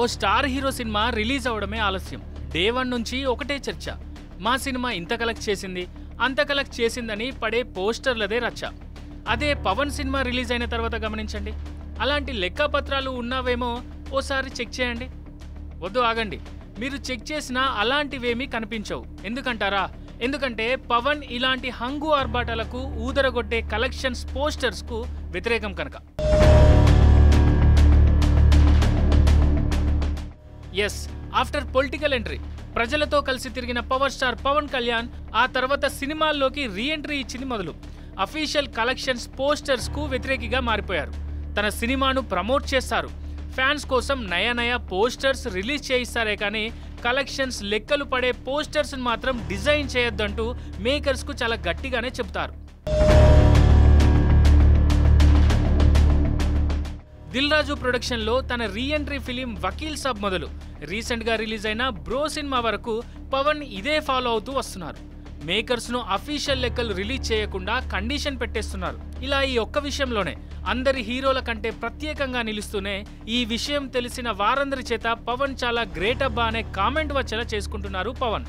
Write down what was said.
ఓ star hero cinema release అవడమే ఆలస్యం. Day one నుంచి ఒకటే చర్చ. మా సినిమా ఇంత కలెక్ట్ చేసింది అంత కలెక్ట్ చేసిందని పడే పోస్టర్లదే రచ్చ. అదే పవన్ సినిమా రిలీజ్ అయిన తర్వాత గమనించండి. అలాంటి లెక్కపత్రాలు ఉన్నావేమో ఓసారి చెక్ చేయండి. వద్దు ఆగండి. మీరు చెక్ చేసినా అలాంటివేమీ కనిపించవు. ఎందుకంటారా? ఎందుకంటే పవన్ ఇలాంటి హంగు ఆర్భాటాలకు ఊదరగొట్టే కలెక్షన్స్ పోస్టర్స్కు వ్యతిరేకం కనుక. As after political entry. ప్రజలతో కలిసి తిరిగిన పవర్ స్టార్ పవన్ కళ్యాణ్ ఆ తర్వాత సినిమాల్లోకి రీ ఎంట్రీ ఇచ్చింది మొదలు. అఫీషియల్ కలెక్షన్స్ పోస్టర్స్కు వ్యతిరేకిగా మారిపోయారు. తన సినిమాను ప్రమోట్ చేస్తారు. ఫ్యాన్స్ కోసం నయ పోస్టర్స్ రిలీజ్ చేయిస్తారే కానీ కలెక్షన్స్ లెక్కలు పడే పోస్టర్స్ మాత్రం డిజైన్ చేయొద్దంటూ మేకర్స్కు చాలా గట్టిగానే చెబుతారు. దిల్ రాజు ప్రొడక్షన్లో తన రీఎంట్రీ ఫిలిం వకీల్ సబ్ మొదలు. రీసెంట్గా రిలీజ్ అయిన బ్రో సినిమా వరకు పవన్ ఇదే ఫాలో అవుతూ వస్తున్నారు. మేకర్స్ను అఫీషియల్ లెక్కలు రిలీజ్ చేయకుండా కండిషన్ పెట్టేస్తున్నారు. ఇలా ఈ ఒక్క విషయంలోనే అందరి హీరోల కంటే ప్రత్యేకంగా నిలుస్తూనే ఈ విషయం తెలిసిన వారందరి చేత పవన్ చాలా గ్రేట్ అబ్బా అనే కామెంట్ వచ్చేలా చేసుకుంటున్నారు పవన్.